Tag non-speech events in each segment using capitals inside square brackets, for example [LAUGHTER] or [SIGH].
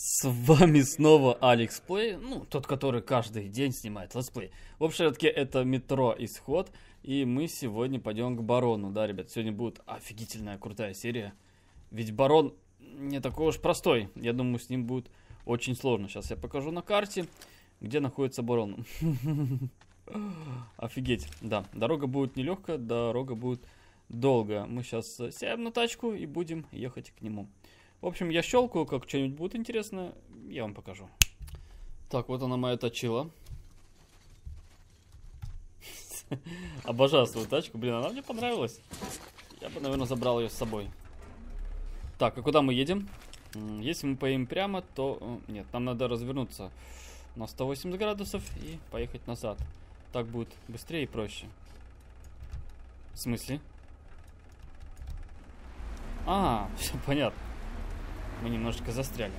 С вами снова Алекс Плей, ну, тот, который каждый день снимает летсплей. В общем, это метро Исход, и мы сегодня пойдем к Барону, да, ребят, сегодня будет офигительная, крутая серия. Ведь Барон не такой уж простой, я думаю, с ним будет очень сложно. Сейчас я покажу на карте, где находится Барон. [LAUGHS] Офигеть, да, дорога будет нелегкая, дорога будет долгая. Мы сейчас сядем на тачку и будем ехать к нему. В общем, я щелкаю, как что-нибудь будет интересно, я вам покажу. Так, вот она моя точила. [LAUGHS] Обожаю свою тачку. Блин, она мне понравилась. Я бы, наверное, забрал ее с собой. Так, а куда мы едем? Если мы поедем прямо, то... Э, нет, нам надо развернуться на 180 градусов и поехать назад. Так будет быстрее и проще. В смысле? А, [LAUGHS] все понятно. Мы немножечко застряли.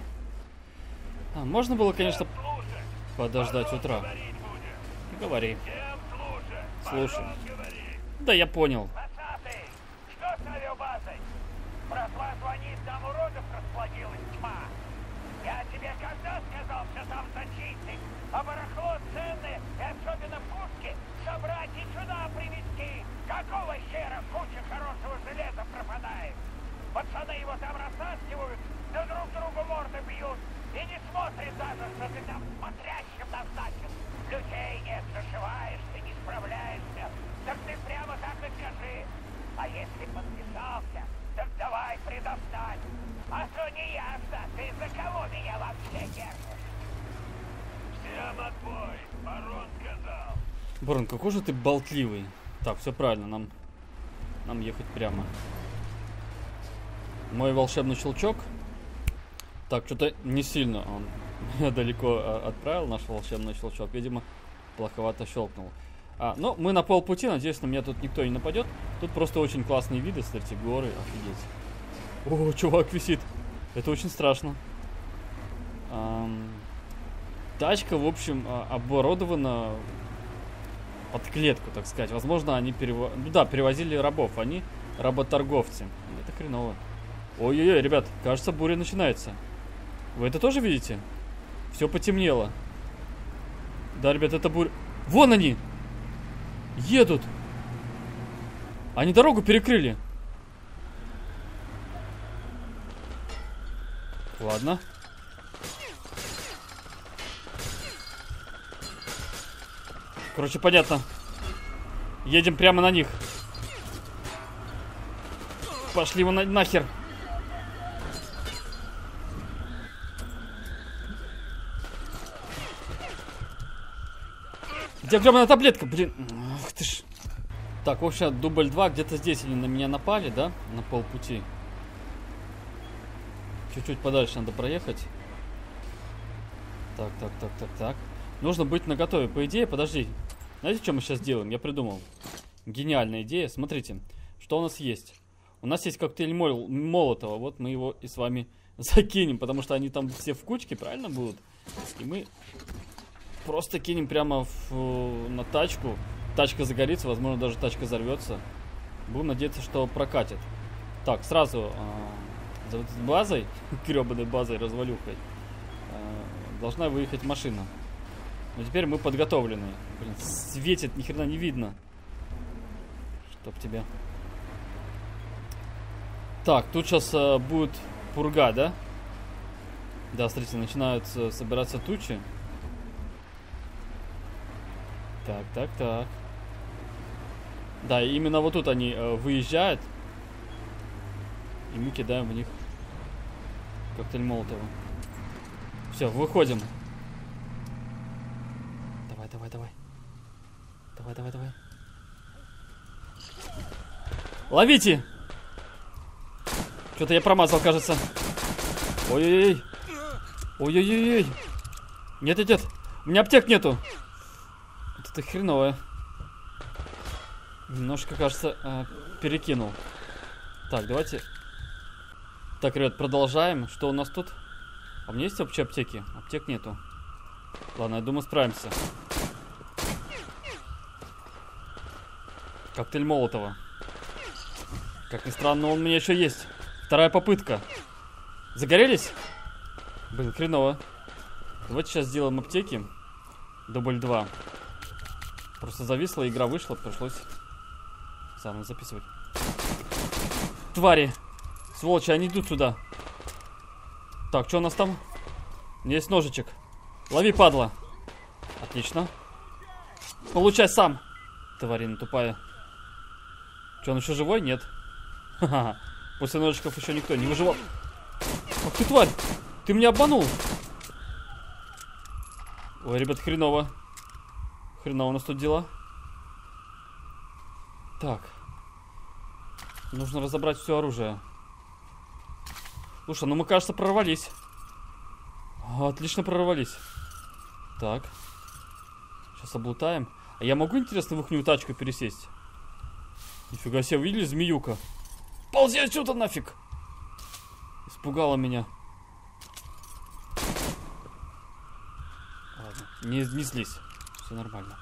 А, можно было, конечно, подождать утра. Говори. Слушай. Да я понял. Пацаны его там растаскивают, да друг другу морды бьют. И не смотрит даже, что ты там смотрящим назначен. Людей нет, зашиваешься, не справляешься. Так ты прямо так и скажи. А если подписался, так давай предостань. А то не ясно, ты за кого меня вообще держишь? Всем отбой, барон сказал. Барон, какой же ты болтливый. Так, все правильно, нам, нам ехать прямо. Мой волшебный щелчок так, что-то не сильно он [LAUGHS] далеко а, отправил, наш волшебный щелчок. Видимо, плоховато щелкнул. А, но ну, мы на полпути, надеюсь, на меня тут никто не нападет. Тут просто очень классные виды, смотрите, горы, офигеть. О, чувак висит. Это очень страшно. Эм, тачка, в общем, а, оборудована под клетку, так сказать. Возможно, они перево... ну, да, перевозили рабов. Они работорговцы. Это хреново. Ой-ой-ой, ребят, кажется, буря начинается. Вы это тоже видите? Все потемнело. Да, ребят, это буря... Вон они! Едут! Они дорогу перекрыли. Ладно. Короче, понятно. Едем прямо на них. Пошли его на нахер. Где гребаная таблетка? Блин. Ах ты ж. Так, в общем, дубль 2. Где-то здесь они на меня напали, да? На полпути. Чуть-чуть подальше надо проехать. Так, так, так, так, так. Нужно быть наготове. По идее, подожди. Знаете, что мы сейчас делаем? Я придумал. Гениальная идея. Смотрите, что у нас есть. У нас есть коктейль Мол Молотова. Вот мы его и с вами [LAUGHS] закинем, потому что они там все в кучке, правильно будут? И мы Просто кинем прямо в, на тачку. Тачка загорится, возможно, даже тачка взорвется. Будем надеяться, что прокатит. Так, сразу э, за базой, [LAUGHS] гребаной базой, развалюхой, э, должна выехать машина. Но теперь мы подготовлены. Блин, светит, ни хрена не видно. Чтоб тебя. Так, тут сейчас э, будет пурга, да? Да, смотрите, начинают собираться тучи. Так, так, так. Да, именно вот тут они э, выезжают. И мы кидаем в них коктейль Молотова. Все, выходим. Давай, давай, давай. Давай, давай, давай. Ловите! Что-то я промазал, кажется. Ой-ой-ой. Ой-ой-ой. Нет, нет, нет. У меня аптек нету. Это хреновое. Немножко, кажется, э, перекинул. Так, давайте... Так, ребят, продолжаем. Что у нас тут? А у меня есть вообще аптеки? Аптек нету. Ладно, я думаю, справимся. Коктейль Молотова. Как ни странно, он у меня еще есть. Вторая попытка. Загорелись? Блин, хреново. Давайте сейчас сделаем аптеки. Дубль 2. Просто зависла, игра вышла, пришлось заново записывать. Твари! Сволочи, они идут сюда. Так, что у нас там? Есть ножичек. Лови, падла. Отлично. Получай сам. Тварина тупая. Че, он еще живой? Нет. Ха-ха. После ножичков еще никто не выживал. Ах ты тварь! Ты меня обманул! Ой, ребят, хреново. Хреново у нас тут дела. Так. Нужно разобрать все оружие. Слушай, ну мы, кажется, прорвались. Отлично прорвались. Так. Сейчас облутаем. А я могу, интересно, в ихнюю тачку пересесть? Нифига себе, видели змеюка? Ползи отсюда нафиг! Испугала меня. Ладно, не, не злись. Все нормально.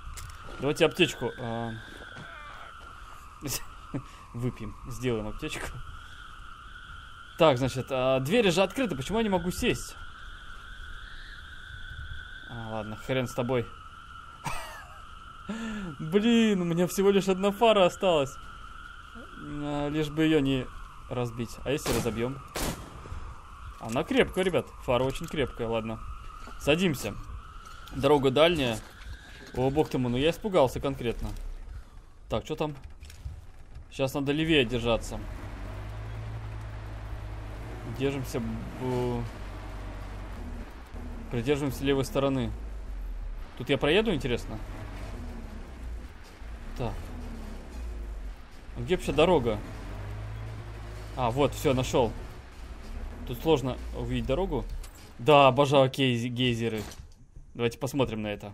Давайте аптечку. а, [LAUGHS] Выпьем. Сделаем аптечку. Так, значит, а, двери же открыты. Почему я не могу сесть? А, ладно, хрен с тобой. [LAUGHS] Блин, у меня всего лишь одна фара осталась. Лишь бы ее не разбить. А если разобьем? Она крепкая, ребят. Фара очень крепкая, ладно. Садимся. Дорога дальняя. О, бог ты мой, ну я испугался конкретно. Так, что там? Сейчас надо левее держаться. Держимся... Придерживаемся левой стороны. Тут я проеду, интересно? Так. А где вообще дорога? А, вот, все, нашел. Тут сложно увидеть дорогу. Да, обожаю гейзеры. Давайте посмотрим на это.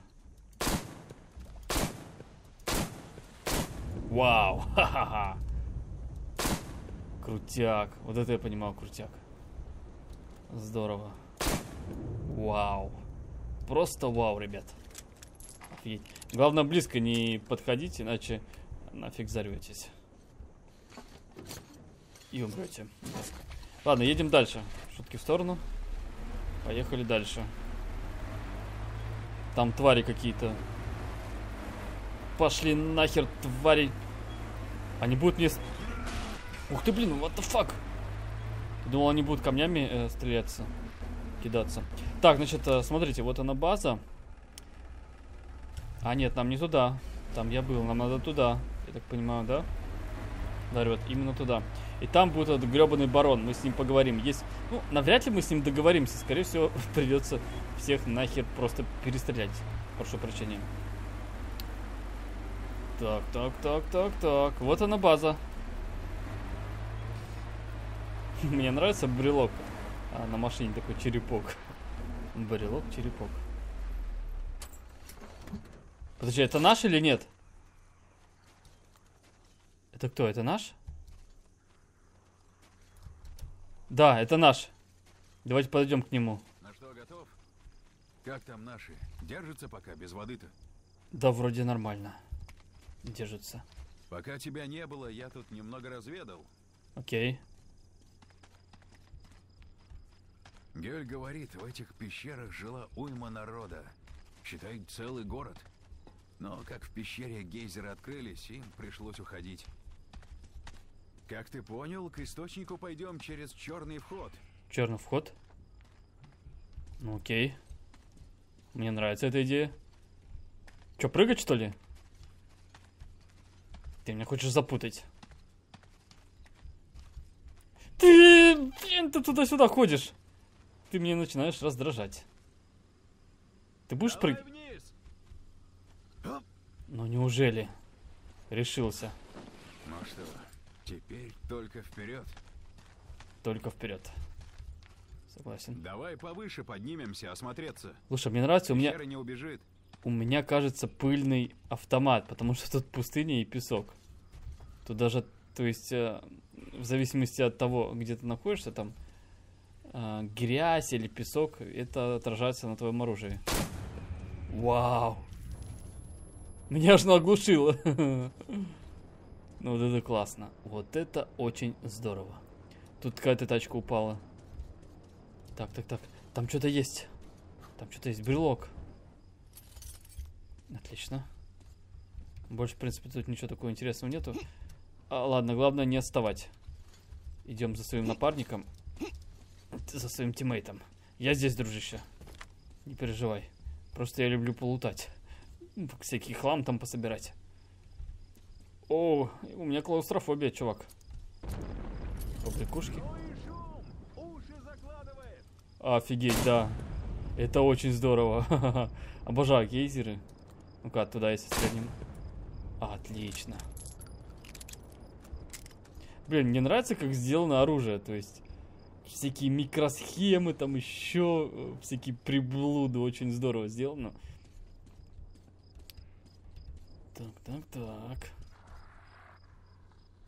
Вау, [LAUGHS] ха-ха-ха. Крутяк. Вот это я понимал, крутяк. Здорово. Вау. Просто вау, ребят. Офигеть. Главное, близко не подходить, иначе нафиг взорветесь. И умрете. Ладно, едем дальше. Шутки в сторону. Поехали дальше. Там твари какие-то. Пошли нахер, твари. Они будут мне... Ух ты, блин, what the fuck? Думал, они будут камнями э, стреляться. Кидаться. Так, значит, э, смотрите, вот она база. А, нет, нам не туда. Там я был, нам надо туда. Я так понимаю, да? Да, ребят, именно туда. И там будет этот гребаный барон. Мы с ним поговорим. Есть... Ну, навряд ли мы с ним договоримся. Скорее всего, [LAUGHS] придется всех нахер просто перестрелять. Прошу прощения. Так, так, так, так, так. Вот она база. [LAUGHS] Мне нравится брелок. А на машине такой черепок. Брелок, черепок. Подожди, это наш или нет? Это кто? Это наш? Да, это наш. Давайте подойдем к нему. Ну что, готов? Как там наши? Держатся пока без воды-то? Да, вроде нормально. Держится. Пока тебя не было, я тут немного разведал. Окей. Гель говорит, в этих пещерах жила уйма народа. Считай, целый город. Но как в пещере гейзеры открылись, им пришлось уходить. Как ты понял, к источнику пойдем через черный вход. Черный вход. Ну окей. Мне нравится эта идея. Че, прыгать что ли? Ты меня хочешь запутать. Ты, блин, ты туда-сюда ходишь. Ты мне начинаешь раздражать. Ты будешь прыгать? Ну неужели? Решился. Ну что, теперь только вперед. Только вперед. Согласен. Давай повыше поднимемся, осмотреться. Слушай, мне нравится, у меня, не убежит. У меня кажется пыльный автомат, потому что тут пустыня и песок. Тут даже, то есть, э, в зависимости от того, где ты находишься, там э, грязь или песок, это отражается на твоем оружии. Вау! Меня аж оглушило. [LAUGHS] Ну вот это классно. Вот это очень здорово. Тут какая-то тачка упала. Так, так, так. Там что-то есть. Там что-то есть. Брелок. Отлично. Больше, в принципе, тут ничего такого интересного нету. А, ладно, главное не отставать. Идем за своим напарником. За своим тиммейтом. Я здесь, дружище. Не переживай. Просто я люблю полутать. Всякий хлам там пособирать. О, у меня клаустрофобия, чувак. Побрякушки. Офигеть, да. Это очень здорово. [LAUGHS] Обожаю гейзеры. Ну-ка, туда если стрельнем. Отлично. Блин, мне нравится, как сделано оружие. То есть, всякие микросхемы, там еще э, всякие приблуды. Очень здорово сделано. Так, так, так.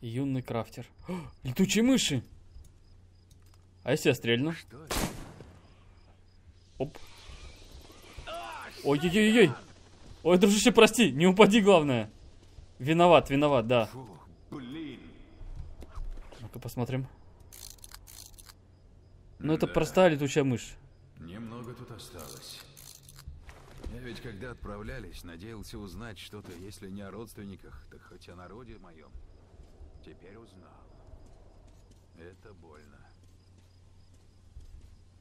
Юный крафтер. О, летучие мыши! А если я стрельну? Оп. Ой-ой-ой-ой. Ой, дружище, прости, не упади, главное. Виноват, виноват, да. Ну-ка посмотрим. Ну, это Да. простая летучая мышь. Немного тут осталось. Я ведь когда отправлялись, надеялся узнать что-то, если не о родственниках, так хоть о народе моем. Теперь узнал. Это больно.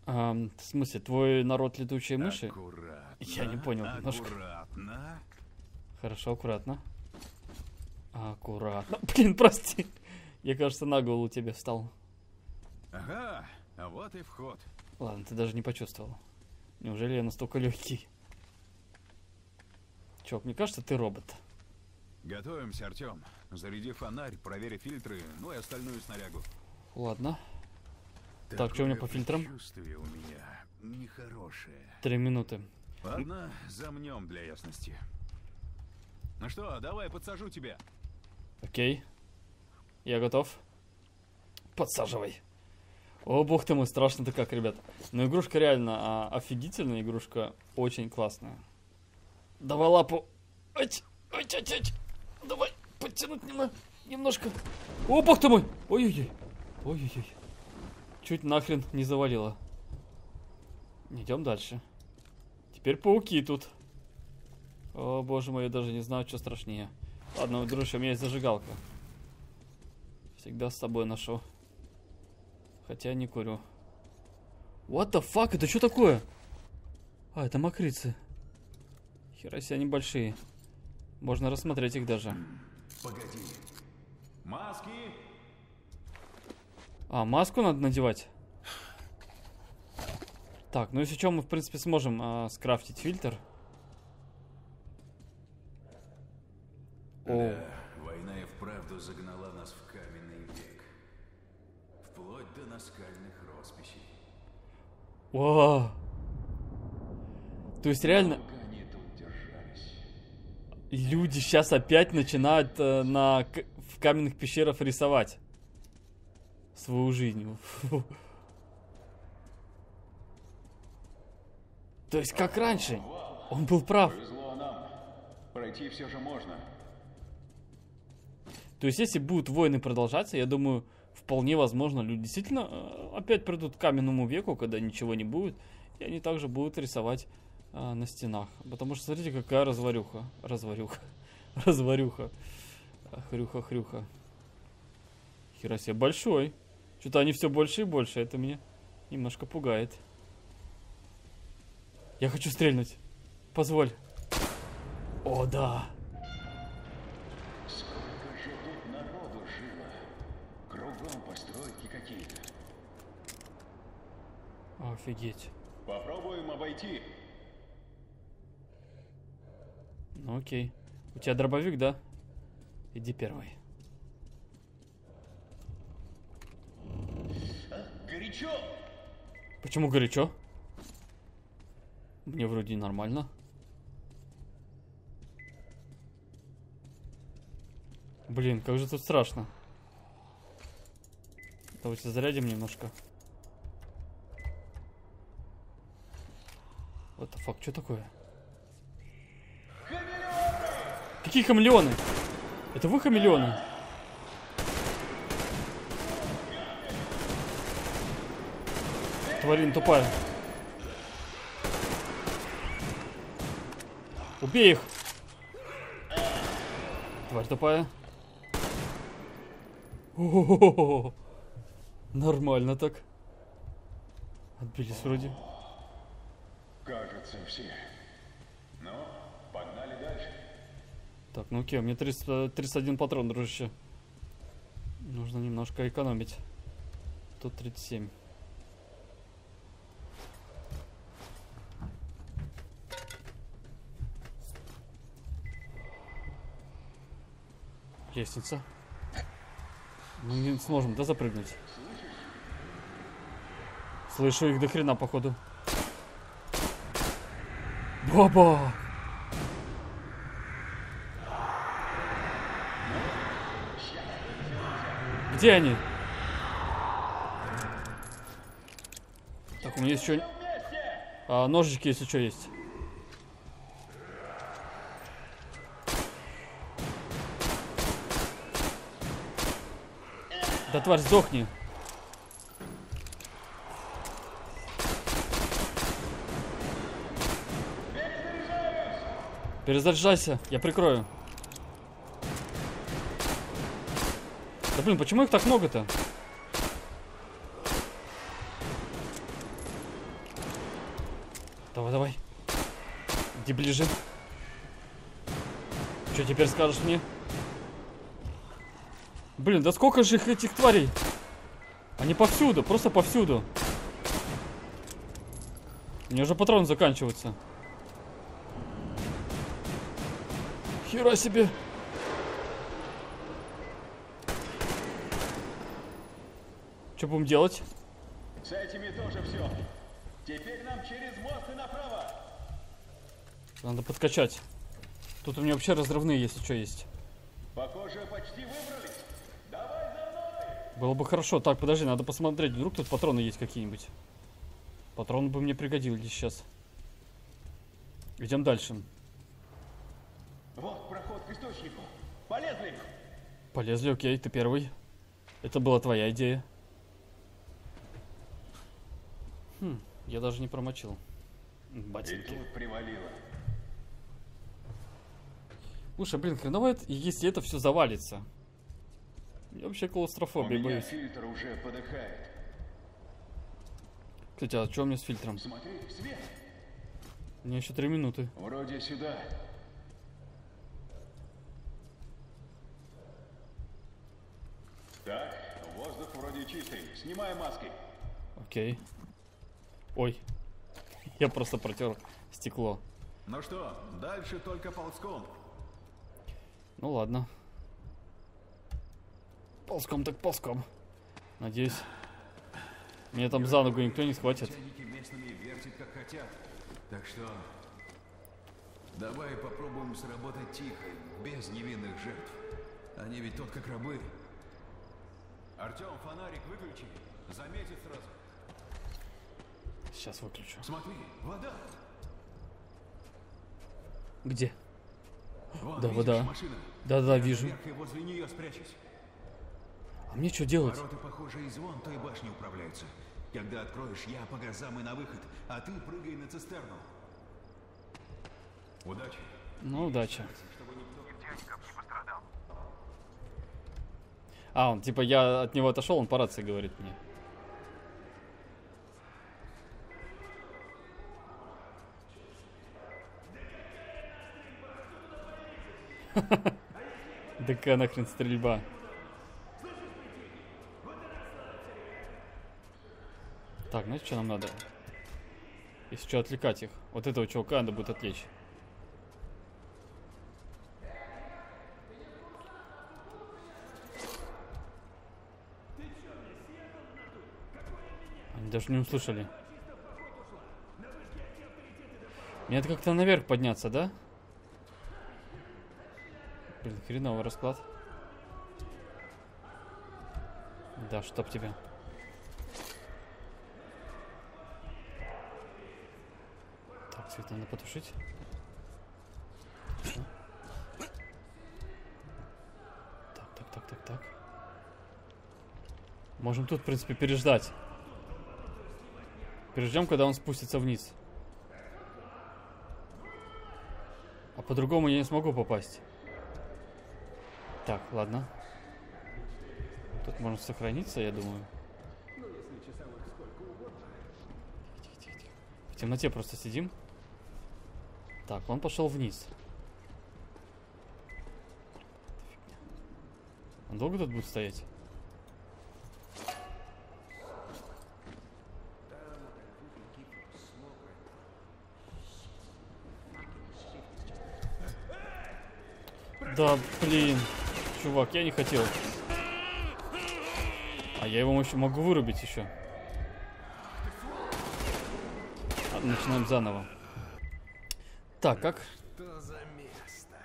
Ам, в смысле, твой народ летучие мыши? Аккуратно. Я не понял немножко. Аккуратно. Хорошо, аккуратно. Аккуратно. [LAUGHS] Блин, прости. Я, кажется, на голову тебе встал. Ага, а вот и вход. Ладно, ты даже не почувствовал. Неужели я настолько легкий? Чувак, мне кажется, ты робот. Готовимся, Артем. Заряди фонарь, проверь фильтры, ну и остальную снарягу. Ладно, Так, что у меня по фильтрам? Чувствие у меня нехорошее. три минуты. Ладно, замнем для ясности. Ну что, давай подсажу тебя. Окей. Я готов. Подсаживай. О, бог ты мой, страшно-то как, ребят. Но игрушка реально а, офигительная, игрушка очень классная. Давай лапу. Ать, ать, ать, ать. Давай, подтянуть немного, немножко. О, бог ты мой. Ой-ой-ой. Ой-ой-ой. Чуть нахрен не завалило. Идем дальше. Теперь пауки тут. О, боже мой, я даже не знаю, что страшнее. Ладно, дружище, у меня есть зажигалка. Всегда с собой ношу. Хотя не курю. What the fuck? Это что такое? А, это мокрицы. Хера себе они большие. Можно рассмотреть их даже. Погоди. Маски! А, маску надо надевать. Так, ну если что, мы в принципе сможем а, скрафтить фильтр. О, Да, война и вправду загнала нас в каменный век. Вплоть до наскальных росписей. О! То есть реально люди сейчас опять начинают э, на к- в каменных пещерах рисовать свою жизнь. То есть как раньше? Он был прав. Пройти все же можно. То есть, если будут войны продолжаться, я думаю, вполне возможно, люди действительно э, опять придут к каменному веку, когда ничего не будет, и они также будут рисовать э, на стенах. Потому что смотрите, какая разварюха. Разварюха. [LAUGHS] Разварюха. А, Хрюха-хрюха. Хера себе большой. Что-то они все больше и больше. Это меня немножко пугает. Я хочу стрельнуть. Позволь. О, да. Сколько же тут народу жило. Кругом постройки какие-то. Офигеть. Попробуем обойти. Ну окей. У тебя дробовик, да? Иди первый. Горячо! Почему горячо? Мне вроде нормально. Блин, как же тут страшно. Давайте зарядим немножко. What the fuck, что такое? Какие хамелеоны? Это вы хамелеоны? тварин тупая. Убей их! Тварь тупая. О -о -о -о. Нормально так. Отбились вроде. Кажется, все. Ну, погнали дальше. Так, ну окей, у меня 300, 31 патрон, дружище. Нужно немножко экономить. Тут 37. Лестница. Мы не сможем, да, запрыгнуть? Слышу их до хрена, походу. Баба! Где они? Так, у меня есть еще... А, ножички, если что, есть. Да тварь, сдохни. Перезаряжайся, я прикрою. Да блин, почему их так много-то? Давай, давай. Иди ближе. Что теперь скажешь мне? Блин, да сколько же их этих тварей? Они повсюду, просто повсюду. У меня уже патроны заканчиваются. Хера себе. Что будем делать? С этими тоже все. Теперь нам через мост и направо. Надо подкачать. Тут у меня вообще разрывные, если что, есть. Похоже, почти выбрались. Было бы хорошо. Так, подожди, надо посмотреть. Вдруг тут патроны есть какие-нибудь. Патроны бы мне пригодились сейчас. Идем дальше. Вот проход к источнику. Полезли. Полезли, окей, ты первый. Это была твоя идея. Хм, я даже не промочил. И Ботинки. тут привалило. Слушай, блин, хреново, это- если это все завалится. Я вообще клаустрофобии боюсь. фильтр уже подыхает. Кстати, а что у меня с фильтром? Смотри, свет. У меня еще три минуты. Вроде сюда. Так, воздух вроде чистый. Снимай маски. Окей. Ой. [LAUGHS] Я просто протер стекло. Ну что, дальше только ползком. Ну ладно. Ползком так ползком. Надеюсь. Меня там за ногу никто не схватит. Вертят как хотят. Так что... Давай попробуем сработать тихо, без невинных жертв. Они ведь тут как рабы. Артем, фонарик выключи. Заметит сразу. Сейчас выключу. Смотри, вода. Где? Вон, Да, вода. машина. Да-да, Я вижу. возле нее спрячусь. А мне что делать? Ворота, похоже, из вон той башни управляются. Когда откроешь, я по газам и на выход, а ты прыгай на цистерну. Удачи. Ну, удачи. А, он типа я от него отошел, он по рации говорит мне. [LAUGHS] Да какая нахрен стрельба? Так, знаете, что нам надо? Если что, отвлекать их. Вот этого чувака надо будет отвлечь. Они даже не услышали. Мне это как-то наверх подняться, да? Блин, хреновый расклад. Да, чтоб тебя. Свет надо потушить. Всё. Так, так, так, так, так. Можем тут, в принципе, переждать. Переждем, когда он спустится вниз. А по-другому я не смогу попасть. Так, ладно. Тут можно сохраниться, я думаю. В темноте просто сидим. Так, он пошел вниз. Он долго тут будет стоять? Да, блин. Чувак, я не хотел. А я его еще могу вырубить еще. Ладно, начинаем заново. Так, как? Что за место?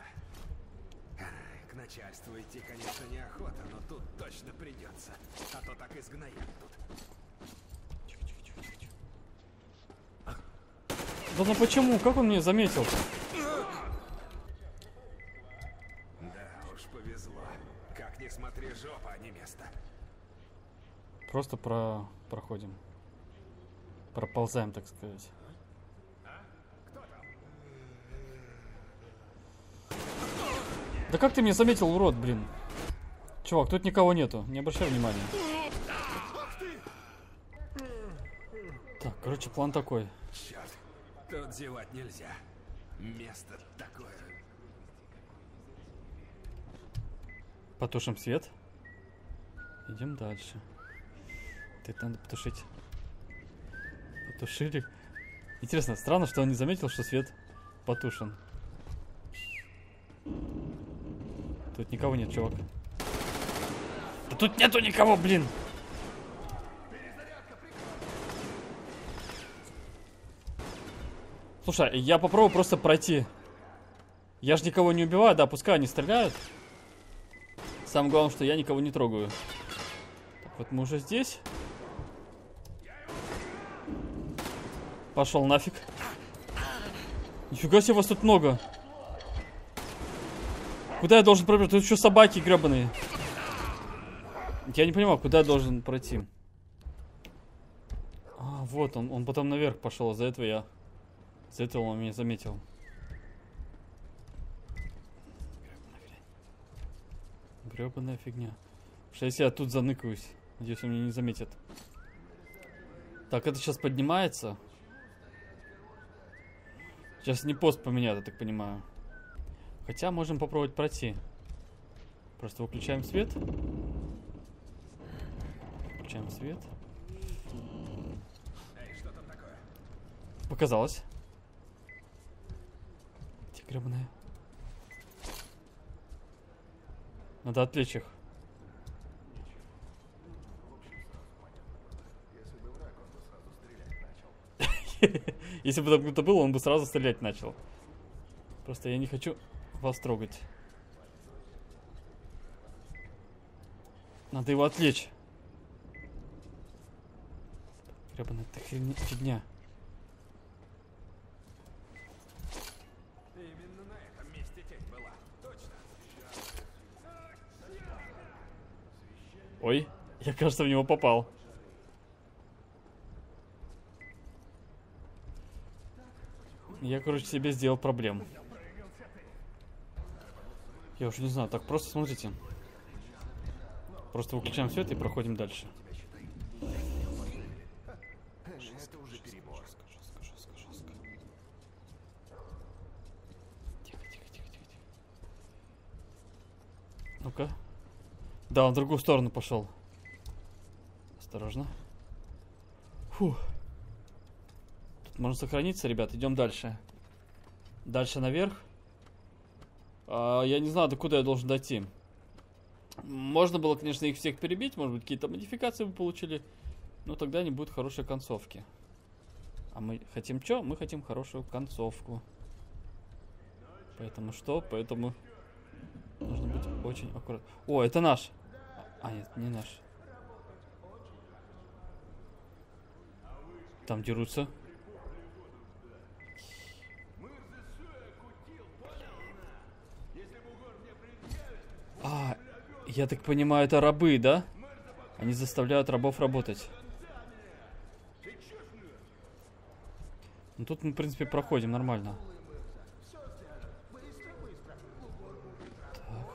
К начальству идти, конечно, неохота, но тут точно придется. А то так изгноят тут. Да ну почему? Как он меня заметил? Да уж, повезло. Как ни смотри, жопа, а не место. Просто про... проходим. Проползаем, так сказать. Да как ты меня заметил, урод, блин? Чувак, тут никого нету, не обращай внимания. Так, короче, план такой. Черт, тут зевать нельзя. Место такое. Потушим свет. Идем дальше. Это надо потушить. Потушили. Интересно, странно, что он не заметил, что свет потушен. Тут никого нет, чувак. Да тут нету никого, блин! Слушай, я попробую просто пройти. Я же никого не убиваю, да, пускай они стреляют. Самое главное, что я никого не трогаю. Так, вот мы уже здесь. Пошел нафиг. Нифига себе, вас тут много. Куда я должен пробежать? Тут еще собаки гребаные. Я не понимаю, куда я должен пройти. А, вот он, он потом наверх пошел, из-за этого я... Из-за этого он меня заметил. Гребаная фигня. Что если я тут заныкаюсь, надеюсь, он меня не заметит. Так, это сейчас поднимается. Сейчас не пост поменяют, я так понимаю. Хотя можем попробовать пройти. Просто выключаем свет. Включаем свет. Эй, что там такое? Показалось. Те гребаные. Надо отвлечь их. [LAUGHS] Если бы там кто-то был, он бы сразу стрелять начал. Просто я не хочу вас трогать. Надо его отвлечь. Гребаная ты хрень- фигня. Именно на этом месте тень была. Точно. Ой, я, кажется, в него попал. Я, короче, себе сделал проблем. Я уже не знаю, так просто смотрите. Просто выключаем свет и проходим дальше. Ну-ка. Да, он в другую сторону пошел. Осторожно. Фух. Тут можно сохраниться, ребят. Идем дальше. Дальше наверх. А, я не знаю, до куда я должен дойти. Можно было, конечно, их всех перебить. Может быть, какие-то модификации бы получили. Но тогда не будет хорошей концовки. А мы хотим что? Мы хотим хорошую концовку. Поэтому что? Поэтому нужно быть очень аккуратным. О, это наш. А, нет, не наш. Там дерутся. Я так понимаю, это рабы, да? Они заставляют рабов работать. Ну тут мы, в принципе, проходим нормально. Так.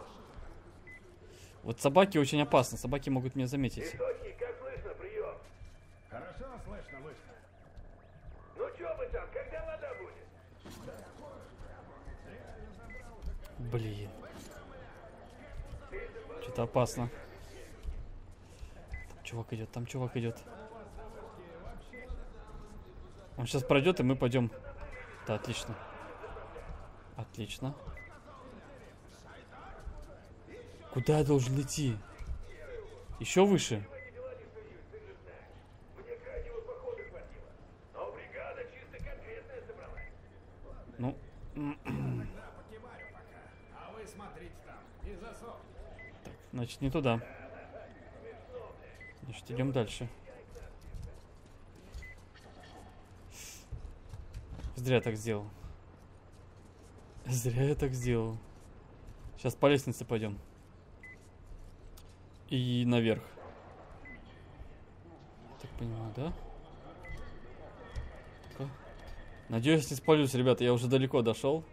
Вот собаки очень опасны. Собаки могут меня заметить. Блин. Что-то опасно. Там чувак идет, там чувак идет. Он сейчас пройдет, и мы пойдем. Да, отлично. Отлично. Куда я должен идти? Еще выше? Но бригада чисто конкретная собралась. Ну, А вы смотрите там, не засохните. Значит, не туда. Значит, идем дальше. Зря так сделал. Зря я так сделал. Сейчас по лестнице пойдем. И наверх. Так понимаю, да? Надеюсь, не спалюсь, ребята. Я уже далеко дошел.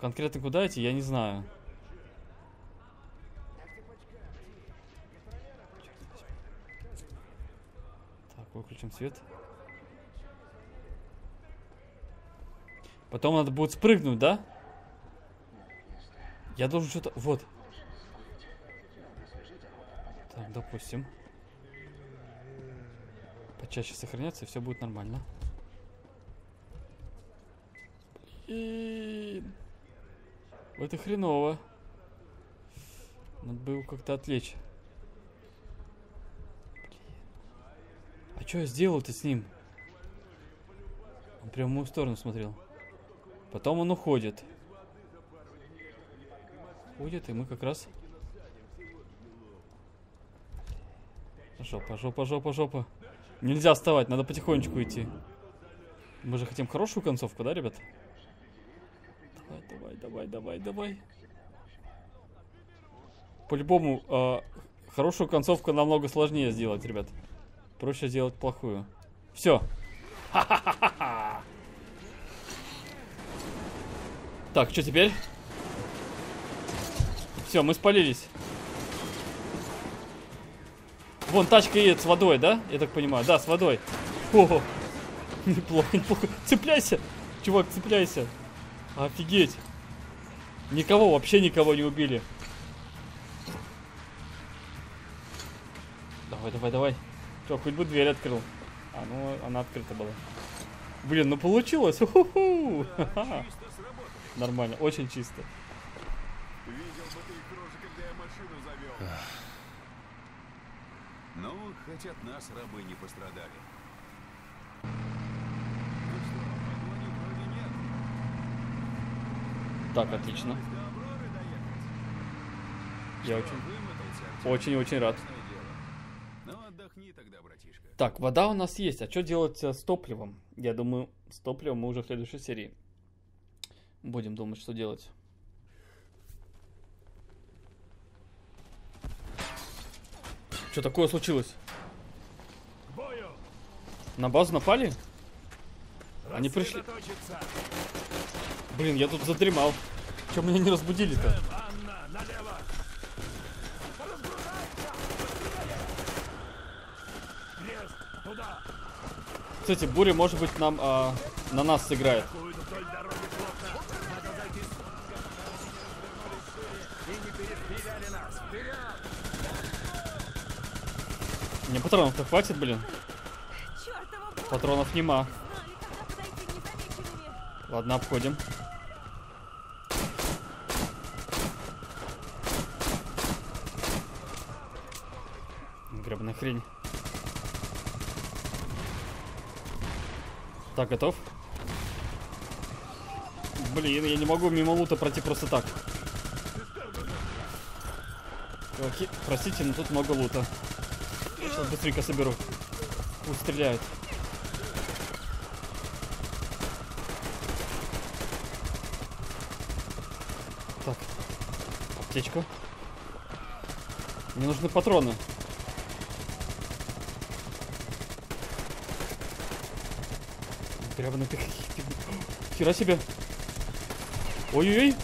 Конкретно куда идти, я не знаю. Так, выключим свет. Потом надо будет спрыгнуть, да? Я должен что-то... Вот. Так, допустим. Почаще сохраняться, и все будет нормально. Блин. Это хреново. Надо бы его как-то отвлечь. А что я сделал-то с ним? Он прямо в мою сторону смотрел. Потом он уходит. Уходит, и мы как раз... Жопа, жопа, жопа, жопа. Нельзя вставать, надо потихонечку идти. Мы же хотим хорошую концовку, да, ребят? Давай, давай, давай. По-любому, э, хорошую концовку намного сложнее сделать, ребят. Проще сделать плохую. Все. [LAUGHS] Так, что теперь? Все, мы спалились. Вон тачка едет с водой, да? Я так понимаю. Да, с водой. О, [LAUGHS] неплохо, неплохо. Цепляйся! Чувак, цепляйся. Офигеть. Никого, вообще никого не убили. Давай, давай, давай. Что, хоть бы дверь открыл. А, ну, она открыта была. Блин, ну получилось. Уху-ху. Ха-ха. Нормально, очень чисто. Видел бы ты их рожи, когда я машину завел. Ну, хоть от нас рабы не пострадали. Ну что, погони вроде нет. Так, отлично. Я очень, очень-очень рад. Так, вода у нас есть. А что делать э, с топливом? Я думаю, с топливом мы уже в следующей серии будем думать, что делать. Что такое случилось? На базу напали? Они пришли. Блин, я тут задремал. Че меня не разбудили-то? Кстати, буря, может быть, нам а, на нас сыграет. Мне патронов-то хватит, блин. Патронов нема. Ладно, обходим. Гребаная хрень. Так, готов? Блин, я не могу мимо лута пройти просто так. Чуваки, простите, но тут много лута. Сейчас быстренько соберу. Пусть стреляют. Так. Аптечка. Мне нужны патроны. Древно ты какие-то... Хера себе. Ой-ой-ой.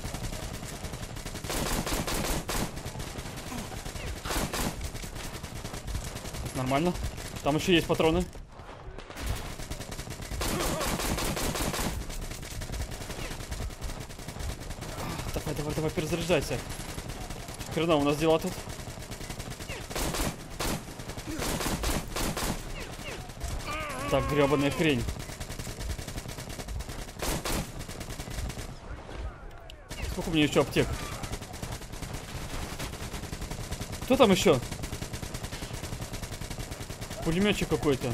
Нормально. Там еще есть патроны. Давай, давай, давай, перезаряжайся. Хрена у нас дела тут. Так, гребаная хрень. У меня еще аптек? Кто там еще? Пулеметчик какой-то.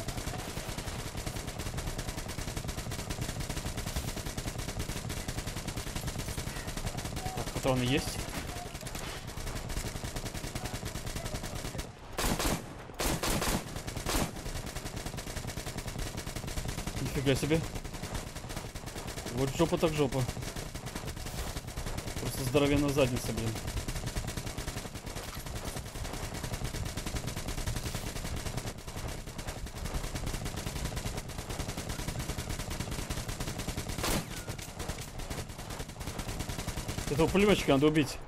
Так, патроны есть. Нифига себе. Вот жопа так жопа. Здоровенная задница, блин. Этого пулеметчика надо убить.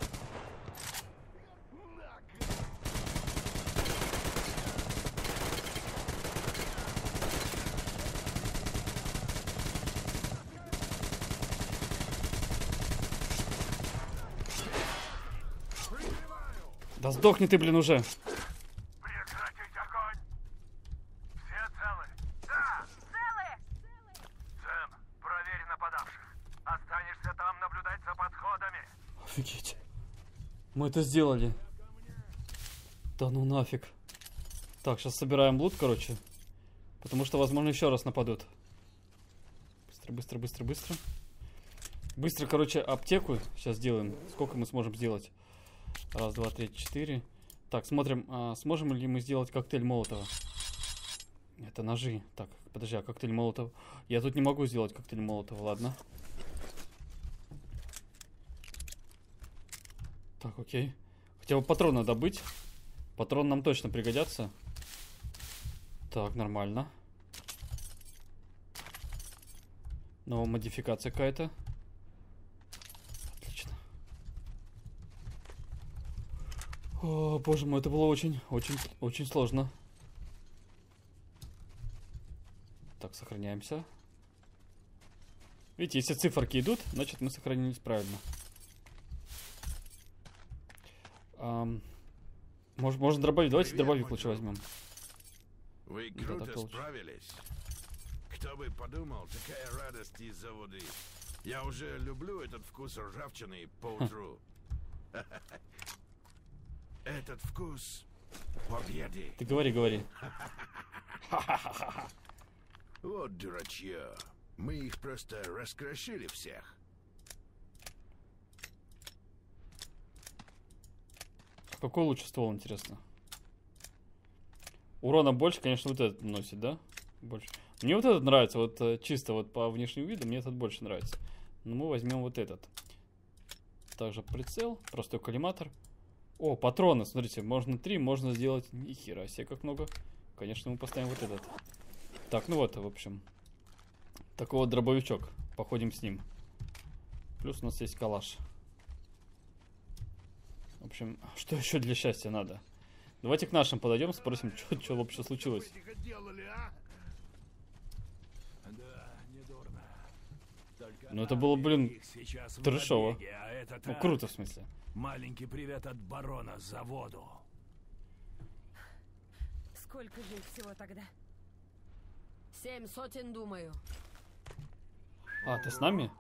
Да сдохни ты, блин, уже. Прекратить огонь! Все целы? Да! Целые! Сэм, проверь нападавших. Останешься там наблюдать за подходами. Офигеть. Мы это сделали. Да ну нафиг. Так, сейчас собираем лут, короче. Потому что, возможно, еще раз нападут. Быстро, быстро, быстро, быстро. Быстро, короче, аптеку сейчас сделаем. Сколько мы сможем сделать? Раз, два, три, четыре. Так, смотрим, а, сможем ли мы сделать коктейль Молотова. Это ножи. Так, подожди, а коктейль Молотова? Я тут не могу сделать коктейль Молотова, ладно. Так, окей. Хотя бы патроны добыть. Патроны нам точно пригодятся. Так, нормально. Новая модификация какая-то. Отлично. О, боже мой, это было очень, очень, очень сложно. Так, сохраняемся. Видите, если циферки идут, значит мы сохранились правильно. Ам, может, можно дробовик. Давайте Привет, дробовик лучше возьмем. Вы Да, круто лучше. справились. Кто бы подумал, такая радость из-за воды. Я уже люблю этот вкус ржавчины по утру. [LAUGHS] [LAUGHS] Этот вкус победы. Ты говори, говори. [LAUGHS] Вот дурачье. Мы их просто раскрошили всех. Какой лучше ствол, интересно? Урона больше, конечно, вот этот носит, да? Больше. Мне вот этот нравится, вот э, чисто вот по внешнему виду, мне этот больше нравится. Но мы возьмем вот этот. Также прицел, простой коллиматор. О, патроны, смотрите, можно три, можно сделать... Нихера себе, как много. Конечно, мы поставим вот этот. Так, ну вот, в общем. Такой вот дробовичок. Походим с ним. Плюс у нас есть калаш. В общем, [LAUGHS] что еще для счастья надо? Давайте к нашим подойдем, спросим, [LAUGHS] что вообще случилось. Да, недурно. Только Ну, это было, блин, набеге, а Ну, так. круто, в смысле. Маленький привет от барона заводу. Сколько же их всего тогда? Семь сотен, думаю. А, ты с нами?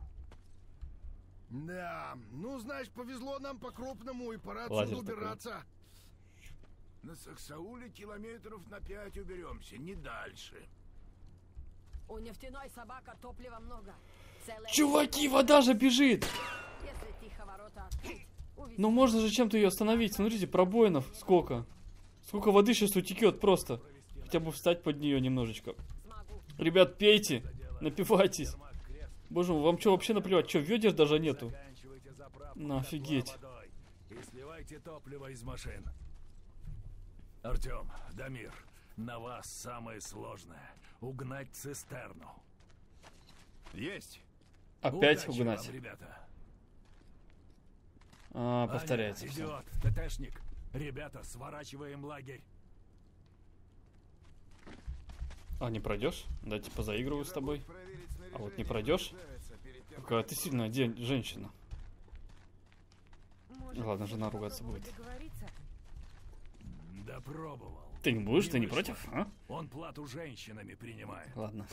Да, ну, знаешь, повезло нам по-крупному, и пора отсюда такой. убираться. На Саксауле километров на пять уберемся, не дальше. У нефтяной собака топлива много. Целая Чуваки, вода же бежит! Если тихо ворота открыть. Ну можно же чем-то ее остановить. Смотрите, пробоинов сколько. Сколько воды сейчас утекет просто. Хотя бы встать под нее немножечко. Ребят, пейте, напивайтесь. Боже мой, вам что вообще наплевать? Что, ведер даже нету? Ну, офигеть. теплой водой И сливайте топливо из машин. Артем, Дамир, на вас самое сложное. Угнать цистерну. Есть. Опять Удачи угнать. вам, ребята. А, Аня, повторяется. всё. Идиот, ТТшник. Ребята, сворачиваем лагерь. А не пройдешь? Да, типа заигрываю с тобой. А вот не пройдешь? Какая ты сильная де- женщина. Может, Ладно, жена ругаться будет. Да пробовал. Ты не будешь, ты не вышло. против, а? Он плату женщинами принимает. Ладно.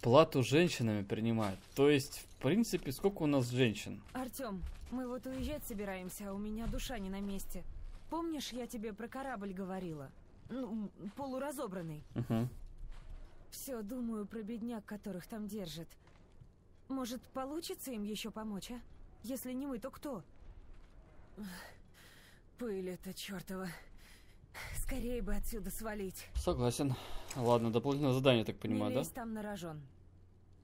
Плату женщинами принимают. То есть, в принципе, сколько у нас женщин? Артем, мы вот уезжать собираемся, а у меня душа не на месте. Помнишь, я тебе про корабль говорила? Ну, полуразобранный. Угу. Все думаю про бедняк, которых там держат. Может, получится им еще помочь, а? Если не мы, то кто? Пыль это чертова. Скорее бы отсюда свалить. Согласен. Ладно, дополнительное задание, так не понимаю, да? лезь там на рожон.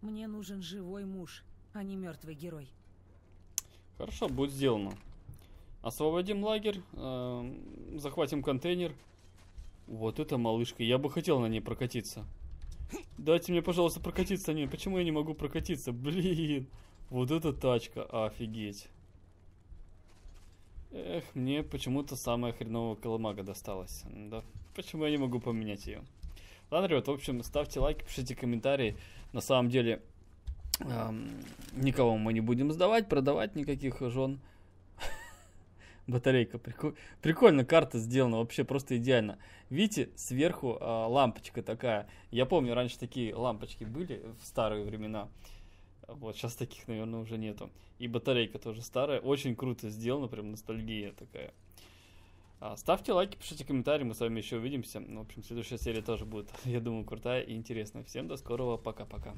Мне нужен живой муж, а не мертвый герой. Хорошо, будет сделано. Освободим лагерь, эм, захватим контейнер. Вот это малышка, я бы хотел на ней прокатиться. Дайте мне, пожалуйста, прокатиться на ней. Почему я не могу прокатиться? Блин, вот эта тачка, офигеть. Эх, мне почему-то самая хреновая колымага досталась. Да, почему я не могу поменять ее? Ладно, ребят, в общем, ставьте лайки, пишите комментарии. На самом деле, эм, никого мы не будем сдавать, продавать никаких жен. [LAUGHS] Батарейка. Прико- Прикольно карта сделана, вообще просто идеально. Видите, сверху а, лампочка такая. Я помню, раньше такие лампочки были в старые времена. Вот, сейчас таких, наверное, уже нету. И батарейка тоже старая. Очень круто сделано, прям ностальгия такая. А, ставьте лайки, пишите комментарии, мы с вами еще увидимся. В общем, следующая серия тоже будет, [LAUGHS] я думаю, крутая и интересная. Всем до скорого, пока-пока.